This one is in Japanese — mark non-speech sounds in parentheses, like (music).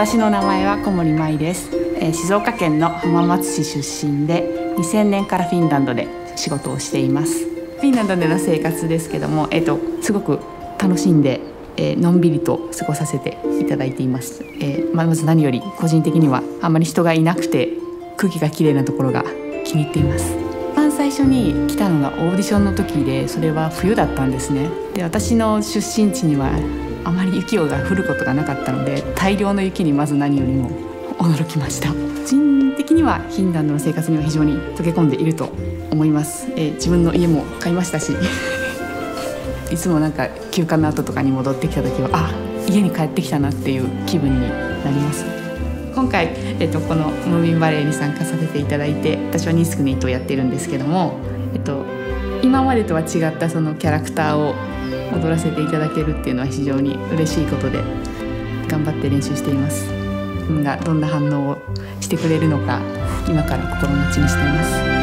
私の名前は小森舞です、え、静岡県の浜松市出身で2000年からフィンランドで仕事をしています。フィンランドでの生活ですけども、えーと、すごく楽しんで、え、のんびりと過ごさせていただいています、え、まず何より個人的にはあまり人がいなくて空気がきれいなところが気に入っています。一番最初に来たのがオーディションの時でそれは冬だったんですね。で私の出身地にはあまり雪が降ることがなかったので大量の雪にまず何よりも驚きました。個人的にはフィンランドの生活には非常に溶け込んでいると思います、えー、自分の家も買いましたし (laughs) いつもなんか休暇の後とかに戻ってきた時はあ家に帰ってきたなっていう気分になります。今回、えーと、このムービンバレーに参加させていただいて私はニスクネイトをやってるんですけども、えっと、今までとは違ったそのキャラクターを踊らせていただけるっていうのは非常に嬉しいことで頑張って練習しています。がどんな反応をしてくれるのか今から心待ちにしています。